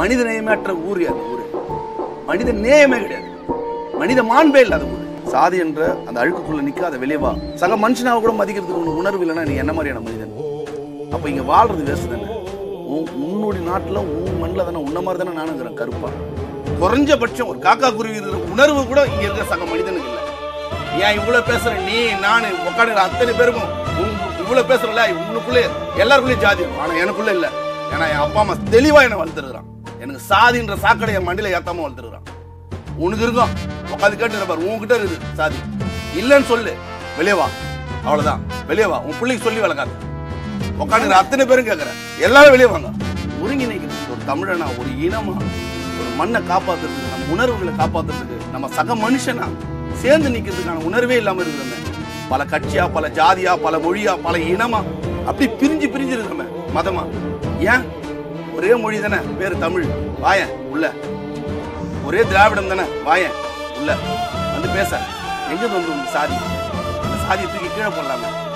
மனித நேயமற்ற ஊர் அந்த ஊர். மனித நேயமே கிடையாது. மனித மாண்பே இல்லாத ஊர். சாதி என்ற அந்த அழுக்குக்குள்ள நிற்காத வெளியே சக மனுஷனாக கூட மதிக்கிறதுக்கு உனக்கு உணர்வு இல்லைன்னா நீ என்ன மாதிரியான மனிதன்? அப்போ இங்கே வாழ்றது வேஸ்ட் தானே. உன்னுடைய நாட்டில் உன் மண்ணில் தானே உன்ன மாதிரி தானே நானுங்கிறேன் கருப்பா. குறைஞ்சபட்சம் ஒரு காக்கா குருவி இருக்கிற உணர்வு கூட இங்கே இருக்கிற சக மனிதனுக்கு இல்லை. ஏன் இவ்வளோ பேசுகிற நீ நான் உட்காந்து அத்தனை பேருக்கும் இவ்வளோ இவ்வளவு பேசுறல உங்களுக்குள்ளே எல்லாருக்குள்ளேயும் ஜாதி இருக்கும். ஆனால் எனக்குள்ளே இல்லை. ஏன்னா என் அப்பா அம்மா தெளிவாக என்னை வளர்த்துருக்குறான். எனக்கு சாதின்ற சாக்கடையை மண்டியில் ஏத்தாம வளர்த்துருக்கான் உனக்கு இருக்கும் உட்காந்து கேட்டு பாரு உன்கிட்ட இருக்குது சாதி. இல்லைன்னு சொல்லு. வெளியே வா. அவ்வளவுதான். வெளியே வா. உன் பிள்ளைக்கு சொல்லி வளர்க்காது. உட்காந்து அத்தனை பேரும் கேட்கறேன் எல்லாரும் வெளியே வாங்க. ஒருங்கிணைக்கிறது ஒரு தமிழனா ஒரு இனமா ஒரு மண்ணை காப்பாத்துறதுக்கு நம்ம உணர்வுகளை காப்பாத்துறதுக்கு நம்ம சக மனுஷனா சேர்ந்து நிக்கிறதுக்கான உணர்வே இல்லாம இருக்கிறோமே. பல கட்சியா பல ஜாதியா பல மொழியா பல இனமா அப்படி பிரிஞ்சு பிரிஞ்சு இருக்கிறோமே. மதமா? ஏன்? ஒரே மொழி தானே பேர் தமிழ். வாயன் உள்ள. ஒரே திராவிடம் தானே வாயன் உள்ள. வந்து பேச. எங்க வந்து சாதி? சாதியை தூக்கி கீழே போடலாமே.